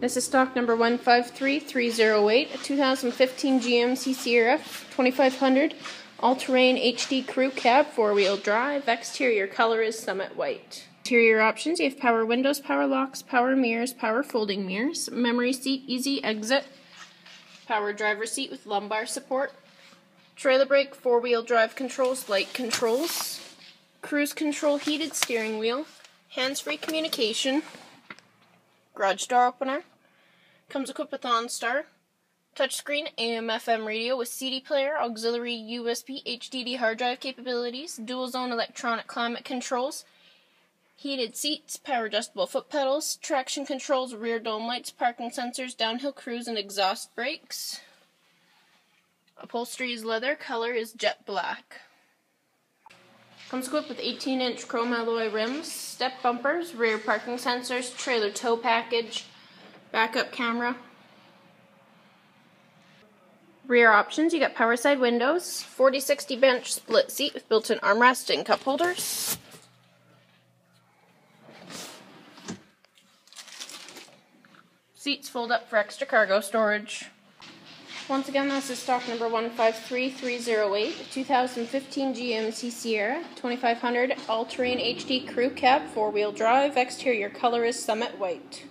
This is stock number 153308, a 2015 GMC Sierra 2500 all-terrain HD crew cab, four-wheel drive. Exterior color is Summit White. Interior options, you have power windows, power locks, power mirrors, power folding mirrors, memory seat, easy exit, power driver seat with lumbar support, trailer brake, four-wheel drive controls, light controls, cruise control, heated steering wheel, hands-free communication, garage door opener, comes equipped with OnStar, touchscreen AM FM radio with CD player, auxiliary USB HDD hard drive capabilities, dual zone electronic climate controls, heated seats, power adjustable foot pedals, traction controls, rear dome lights, parking sensors, downhill cruise and exhaust brakes. Upholstery is leather, color is jet black. Comes equipped with 18 inch chrome alloy rims, step bumpers, rear parking sensors, trailer tow package, backup camera. Rear options, you got power side windows, 4060 bench split seat with built in armrest and cup holders. Seats fold up for extra cargo storage. Once again, this is stock number 153308, 2015 GMC Sierra 2500 all terrain HD crew cab, four wheel drive, exterior color is Summit White.